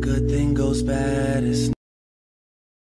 good thing goes bad, it's